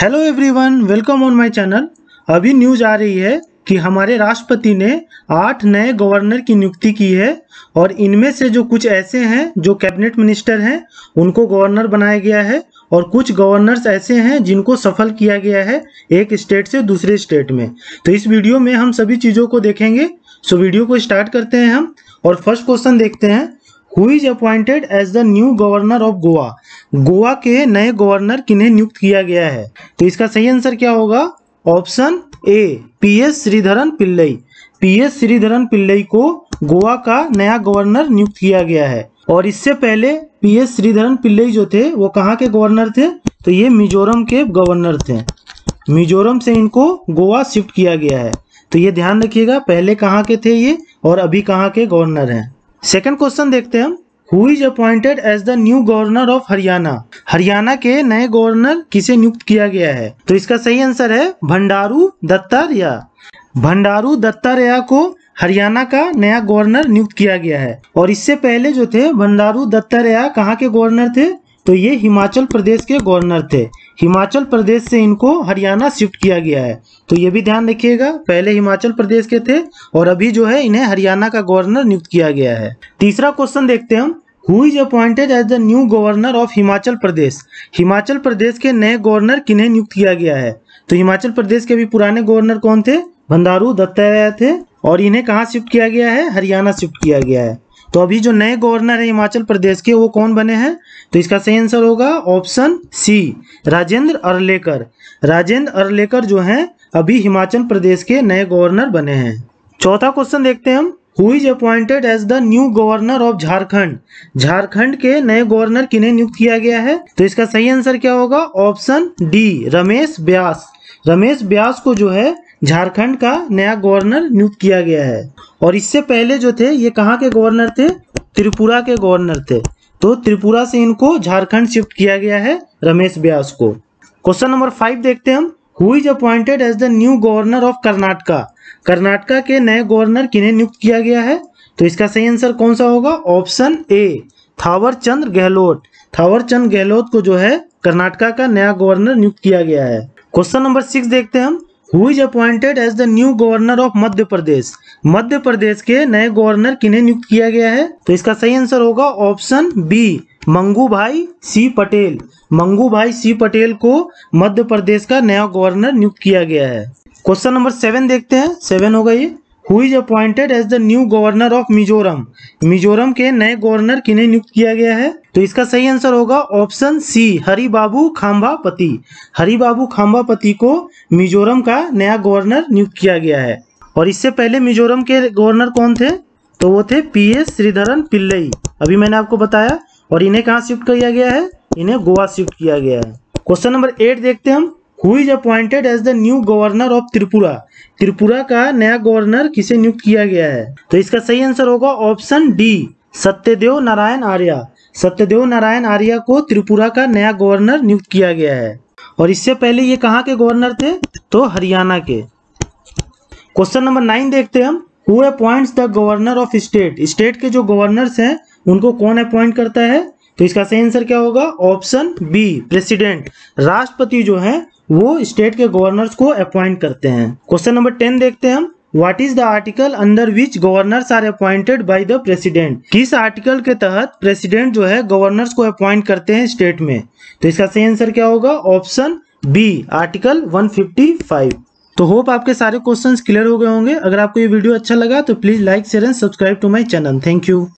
Hello everyone welcome on my channel अभी news आ रही है कि हमारे राष्ट्रपति ने आठ नए गवर्नर की नियुक्ति की है और इनमें से जो कुछ ऐसे हैं, जो कैबिनेट मिनिस्टर हैं, उनको गवर्नर बनाया गया है और कुछ गवर्नर्स ऐसे हैं जिनको सफल किया गया है एक स्टेट से दूसरे स्टेट में। तो इस वीडियो में हम सभी चीज़ों को देखेंगे। सो वीडियो को स्टार्ट करते हैं हम और फ़र्स्ट क्वेश्चन देखते हैं। Who is appointed as the new governor of Goa Goa के नए गवर्नर किन्हें नियुक्त किया गया है? तो इसका सही आंसर क्या होगा? Option A P S Sreedharan Pillai. P S Sreedharan Pillai को गोवा का नया गवर्नर नियुक्त किया गया है। और इससे पहले पी एस श्रीधरन पिल्लई जो थे, वो कहाँ के गवर्नर थे? तो ये मिजोरम के गवर्नर थे। मिजोरम से इनको गोवा शिफ्ट किया गया है। तो ये ध्यान रखिएगा, पहले कहाँ के थे ये? और अभी कहाँ के गवर्नर हैं? सेकंड क्वेश्चन देखते हैं who is appointed as the new governor of Haryana Haryana के नए गवर्नर किसे नियुक्त किया गया है? तो इसका सही आंसर है भंडारू दत्तात्रेय भंडारू दत्तात्रेय को हरियाणा का नया गवर्नर नियुक्त किया गया है. और इससे पहले जो थे भंडारू दत्तात्रेय कहाँ के गवर्नर थे? तो ये हिमाचल प्रदेश के गवर्नर थे. हिमाचल प्रदेश से इनको हरियाणा शिफ्ट किया गया है। तो ये भी ध्यान रखिएगा, पहले हिमाचल प्रदेश के थे और अभी जो है इन्हें हरियाणा का गवर्नर नियुक्त किया गया है। तीसरा क्वेश्चन देखते हैं हम। Who is appointed as the new governor of Himachal Pradesh Himachal Pradesh के नए गवर्नर किन्हें नियुक्त किया गया है? तो हिमाचल प्रदेश के भी पुराने गवर्नर कौन थे? भंडारू दत्तात्रेय थे और इन्हें कहाँ शिफ्ट किया गया है? हरियाणा शिफ्ट किया गया है। तो अभी जो नए गवर्नर है हिमाचल प्रदेश के, वो कौन बने हैं? तो इसका सही आंसर होगा ऑप्शन सी राजेंद्र अरलेकर। राजेंद्र अरलेकर जो हैं, अभी हिमाचल प्रदेश के नए गवर्नर बने हैं। चौथा क्वेश्चन देखते हैं हम। Who is appointed as the new governor of Jharkhand? Jharkhand के नए गवर्नर किन्हें नियुक्त किया गया है? तो इसका सही आंसर क्या होगा? ऑप्शन डी रमेश व्यास रमेश व्यास को जो है झारखंड का नया गवर्नर नियुक्त किया गया है। और इससे पहले जो थे, ये कहाँ के गवर्नर थे? त्रिपुरा के गवर्नर थे। तो त्रिपुरा से इनको झारखंड शिफ्ट किया गया है रमेश व्यास को। क्वेश्चन नंबर फाइव देखते हैं हम। Who is appointed as the new governor of Karnataka Karnataka के नए गवर्नर किन्हें नियुक्त किया गया है? तो इसका सही आंसर कौन सा होगा? Option A Thawar Gehlot. Thawar Chand Gehlot को जो है, कर्नाटका का नया गवर्नर नियुक्त किया गया है। क्वेश्चन नंबर सिक्स देखते हैं हम। Who is appointed as the new governor of Madhya Pradesh Madhya Pradesh के नए गवर्नर किन्हें नियुक्त किया गया है? तो इसका सही आंसर होगा ऑप्शन बी मंगू भाई सी पटेल। मंगू भाई सी पटेल को मध्य प्रदेश का नया गवर्नर नियुक्त किया गया है। क्वेश्चन नंबर सेवन देखते हैं। सेवन होगा ये। Who is appointed as the new governor of Mizoram Mizoram के नए गवर्नर किन्हें नियुक्त किया गया है? तो इसका सही आंसर होगा ऑप्शन सी हरि बाबू खाम्बापति हरि बाबू खाम्बापति को मिजोरम का नया गवर्नर नियुक्त किया गया है। और इससे पहले मिजोरम के गवर्नर कौन थे? तो वो थे पी एस श्रीधरन पिल्लई। अभी मैंने आपको बताया, और इन्हें कहाँ शिफ्ट किया गया है? इन्हें गोवा शिफ्ट किया गया है। क्वेश्चन नंबर एट देखते हैं हम। Who is appointed as the new governor of Tripura? Tripura का नया गवर्नर किसे नियुक्त किया गया है? तो इसका सही आंसर होगा ऑप्शन डी, सत्यदेव नारायण आर्या। सत्यदेव नारायण आर्या को त्रिपुरा का नया गवर्नर नियुक्त किया गया है। और इससे पहले ये कहाँ के गवर्नर थे? तो हरियाणा के। क्वेश्चन नंबर नाइन देखते हम। Who appoints the governor of state state के जो गवर्नर्स हैं, उनको कौन अपॉइंट करता है? तो इसका सही आंसर क्या होगा? ऑप्शन बी प्रेसिडेंट राष्ट्रपति जो है, वो स्टेट के गवर्नर्स को अपॉइंट करते हैं। क्वेश्चन नंबर टेन देखते हैं हम। What is the article under which governors are appointed by the president किस आर्टिकल के तहत प्रेसिडेंट जो है गवर्नर्स को अपॉइंट करते हैं स्टेट में? तो इसका सही आंसर क्या होगा? ऑप्शन बी आर्टिकल 155 तो होप आपके सारे क्वेश्चंस क्लियर हो गए होंगे। अगर आपको ये वीडियो अच्छा लगा तो please like share and subscribe to my channel thank you